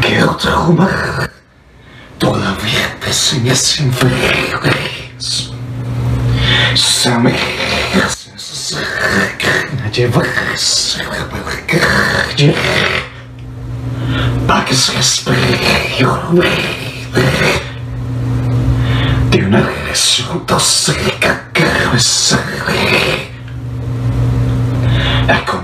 Quiero tomar todavía te enseñas inferiores. Samejas a llevarse la calle. Para que se espere y olvide de una agresión tóxica que me sale a comerse con el cerebro La Rusia fue se para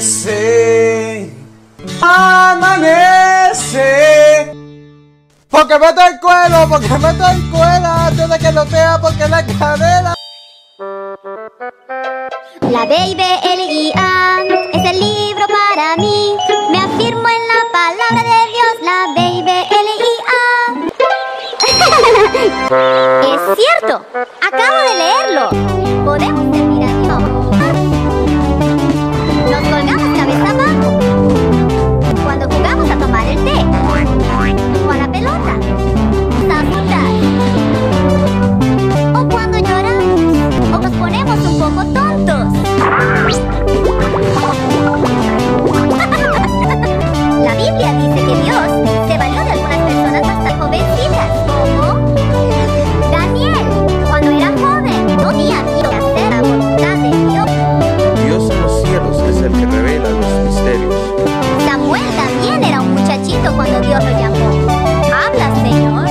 Amanece. Amanece. Porque meto el cuero, porque meto el cuero antes de que lo sea, porque la cadera. La Baby L.I.A. es el libro para mí. Me afirmo en la palabra de Dios, la Baby L.I.A. es cierto, acabo de leerlo. Podemos servir Biblia dice que Dios se valió de algunas personas hasta jovencitas, como Daniel, cuando era joven, no tenía miedo hacer la voluntad de Dios. Dios en los cielos es el que revela los misterios. Samuel también era un muchachito cuando Dios lo llamó. Habla, Señor,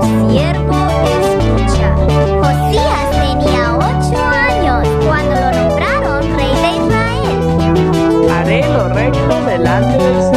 tu siervo escucha. Josías tenía ocho años cuando lo nombraron rey de Israel. Haré lo recto delante del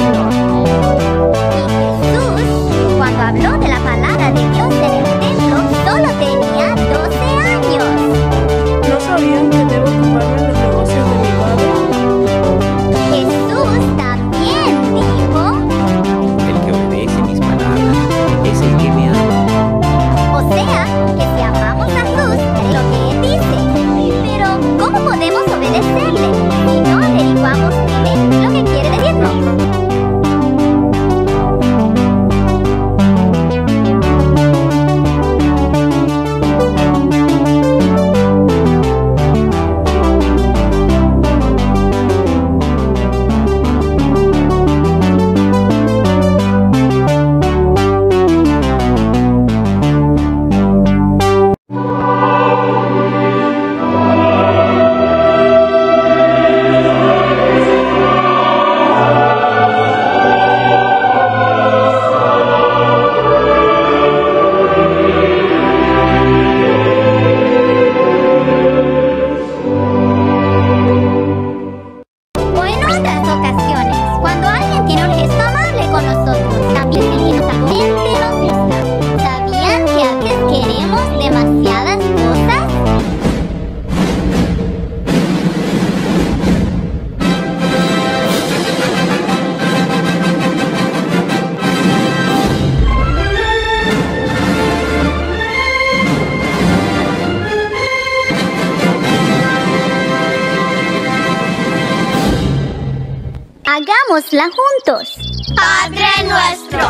Hagámosla juntos. Padre nuestro,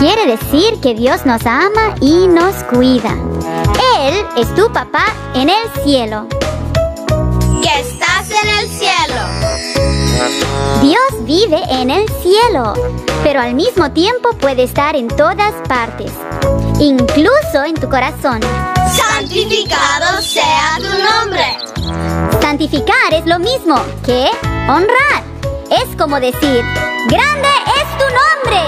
Quiere decir que Dios nos ama y nos cuida. Él es tu papá en el cielo. que estás en el cielo, Dios vive en el cielo, pero al mismo tiempo puede estar en todas partes, incluso en tu corazón. santificado sea tu nombre. Santificar es lo mismo que honrar. Es como decir, grande es tu nombre.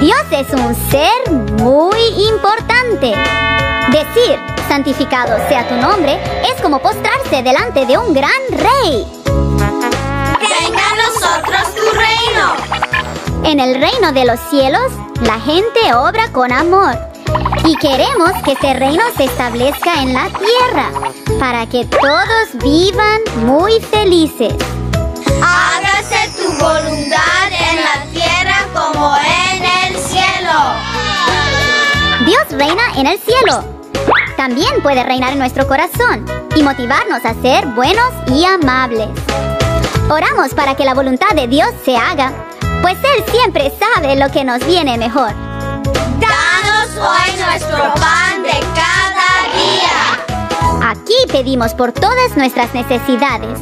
Dios es un ser muy importante. Decir, santificado sea tu nombre, es como postrarse delante de un gran rey. Venga a nosotros tu reino. En el reino de los cielos, la gente obra con amor. Y queremos que este reino se establezca en la tierra, para que todos vivan muy felices. Hágase tu voluntad en la tierra como en el cielo. Dios reina en el cielo. También puede reinar en nuestro corazón y motivarnos a ser buenos y amables. Oramos para que la voluntad de Dios se haga, pues Él siempre sabe lo que nos viene mejor. Hoy nuestro pan de cada día. Aquí pedimos por todas nuestras necesidades.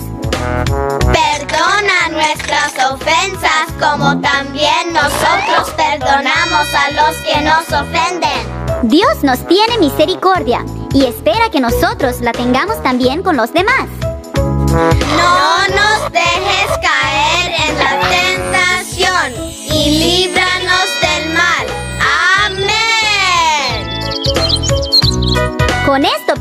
Perdona nuestras ofensas como también nosotros perdonamos a los que nos ofenden. Dios nos tiene misericordia y espera que nosotros la tengamos también con los demás. No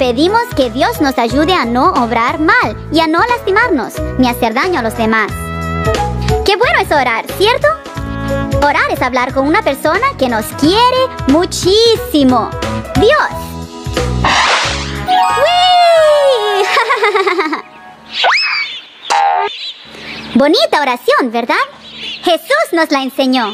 pedimos que Dios nos ayude a no obrar mal y a no lastimarnos ni hacer daño a los demás. Qué bueno es orar, ¿cierto? Orar es hablar con una persona que nos quiere muchísimo. Dios. ¡Wii! Bonita oración, ¿verdad? Jesús nos la enseñó.